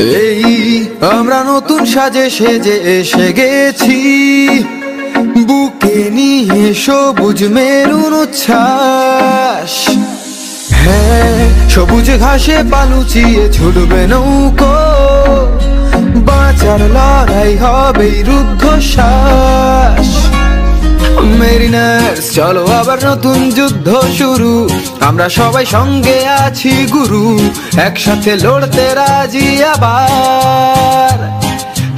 এই আমরা নতুন সাজে সেজে এসে গেছি। বুকে নিয়ে সবুজ মেরুন উচ্ছ্বাস। হ্যাঁ সবুজ ঘাসে পালুচিয়ে ছুটবে নৌকো। বাঁচার লড়াই হবে রুদ্ধ রুদ্ধশ্বাস। মেরিনার্স চলো আবার নতুন যুদ্ধ শুরু। আমরা সবাই সঙ্গে আছি, গুরু। একসাথে লড়তে রাজি আবার।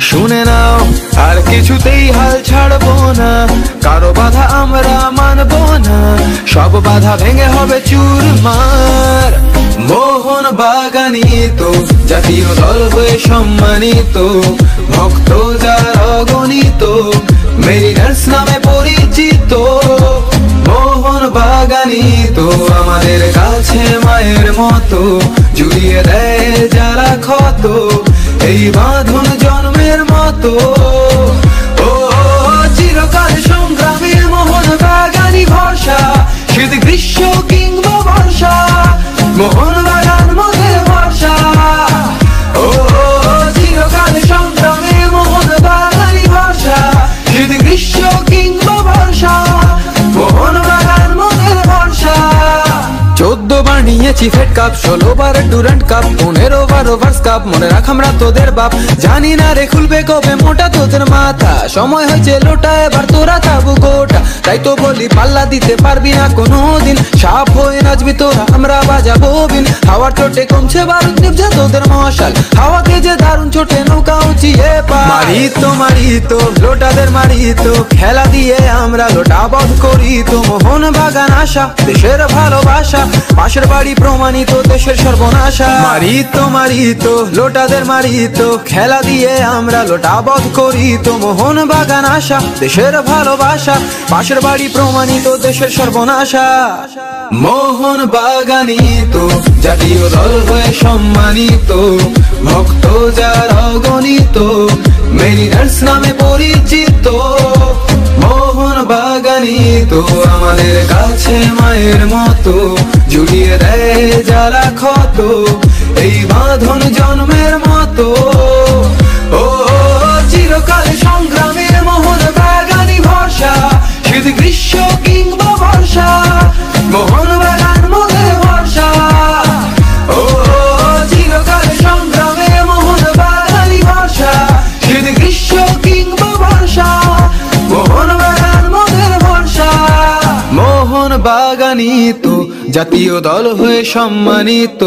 শুনে নাও, আর কিছুতেই হাল ছাড়বো না। কারও বাধা আমরা মানবো না। সব বাধা ভেঙে হবে চুরমার। মোহন বাগানি তো জাতীয় দল হয়ে সম্মানিত। ভক্ত যার অগণিত বাগানি তো আমাদের কাছে মায়ের মতো জুড়িয়ে দেয় যারা ক্ষত এই বাঁধন জন্মের মতো। নিয়েছি ফেড কাপ ষোলো বার ডুরান্ট কাপ পনেরো বার ওভার্স কাপ মনে রাখ আমরা তোদের বাপ। জানি না রে খুলবে কবে, মোটা তোদের মাথা। সময় হয়েছে লোটা, এবার তোরা তাবু গোটা। তাই তো বলি পাল্লা দিতে পারবি না কোনো দিন সাপ হয়ে নাচবি তোরা, আমরা বাজাবো বিন। চোটে কমছে বারুদ নিভছে তোদের মশাল। হাওয়াকে যে দারুণ ছোটে নৌকা উঁচিয়ে মারি তো মারি তো লোটাদের মারি তো খেলা দিয়ে আমরা লোটা বধ করি তো। মোহন বাগান আশা দেশের ভালোবাসা পাশের বাড়ি প্রমাণিত দেশের সর্বনাশা। মারি তো মারি তো লোটাদের মারি তো খেলা দিয়ে আমরা লোটা বধ করি তো। মোহন বাগান আশা দেশের ভালোবাসা পাশের বাড়ি প্রমাণিত দেশের সর্বনাশা। মোহন বাগানি তো জাতীয় দল হয়ে সম্মানিত, ভক্ত যার অগণিত মেরিনার্স নামে পরিচিত, মোহন বাগানি তো আমাদের কাছে মায়ের মতো জুড়িয়ে দেয় যারা ক্ষত, এই বাঁধন জন্মের মতো। মোহন বাগানি তো জাতীয় দল হয়ে সম্মানিত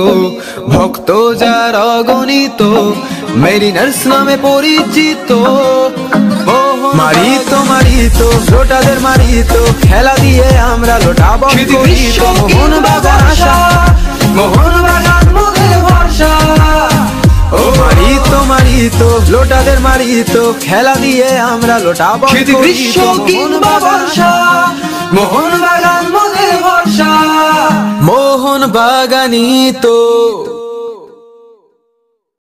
ভক্ত যার অগণিত মেরিনার্স নামে পরিচিত। মারিত মারিত লোটাদের মারিত খেলা দিয়ে আমরা লোটা বধ করি মোহন বাগান আশা মোহন বাগান মনের ভরসা। ও মারিত মারিত লোটাদের মারিত খেলা দিয়ে আমরা লোটা মোহন কিংবা বাগান বর্ষা, মোহন বাগান মনের বর্ষা মোহন বাগানি তো